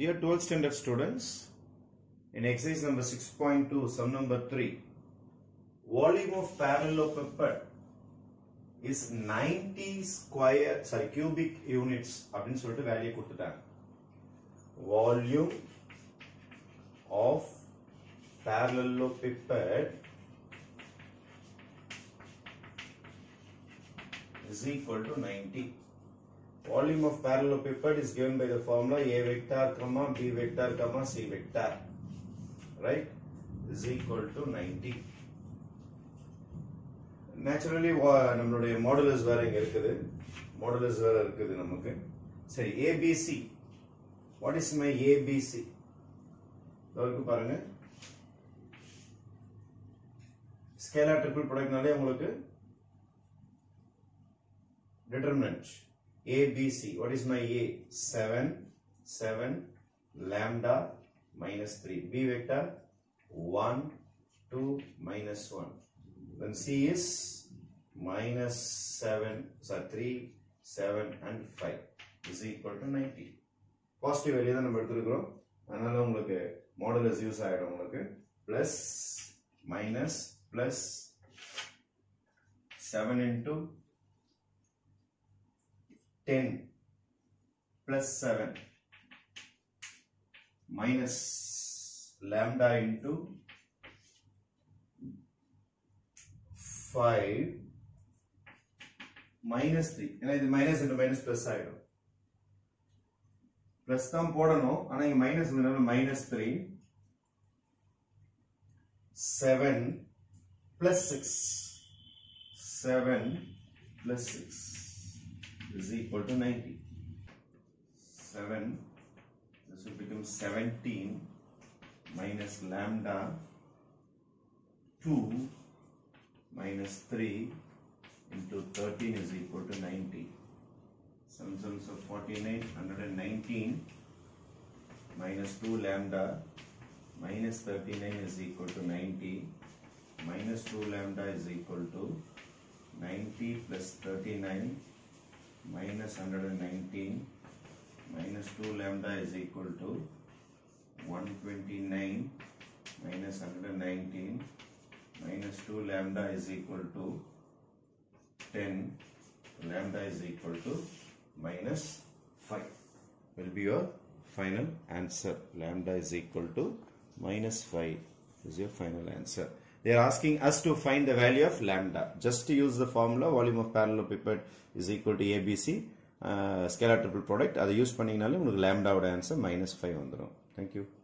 Dear 12th standard students, in exercise number 6.2, sum number 3, volume of parallelepiped is 90 square, sorry, cubic units அப்படின்னு சொல்லிட்டு value கொடுத்துட்டாங்க volume of parallelepiped is equal to 90. Volume of parallelepiped is given by the formula A vector, comma, B vector, comma, C vector. Right? Is equal to 90. Naturally நம்மளுடைய modulus வேற இங்க இருக்குது modulus வேற இருக்குது நமக்கு சரி ABC what is my ABC இருக்கு பாருங்க ஸ்கேலா ட்ரிபிள் ப்ராடக்ட்னாலே உங்களுக்கு determinant ABC. What is my A? 7, 7, lambda minus 3. B vector 1, 2, minus 1. Then C is minus 7, sorry 3, 7 and 5 is equal to 90. Positive value தான் நம்ம எடுத்துருக்கிறோம் அதனால உங்களுக்கு மாடுலஸ் யூஸ் ஆகிடும் உங்களுக்கு plus minus plus seven into 10 plus 7 minus lambda into 5 minus 3 ஏன்னா இது minus into minus plus ஆயிடும் plus தான் போடணும் ஆனா இங்க minus இருந்தாலும் minus 3 7 plus 6 7 plus 6 is equal to 90. 7, this will become 17 minus lambda 2 minus 3 into 13 is equal to 90. Sum sums of 49, 119 minus 2 lambda minus 39 is equal to 90 minus 2 lambda is equal to 90 plus 39 minus 119 minus 2 lambda is equal to 129 minus 119 minus 2 lambda is equal to 10 lambda is equal to minus 5 will be your final answer. Lambda is equal to minus 5 is your final answer they are asking us to find the value of lambda. Just to use the formula volume of parallelepiped is equal to ABC scalar triple product அதை use பண்ணிங்கனாலே lambda லேம்டாவோட answer minus five. Five Thank you.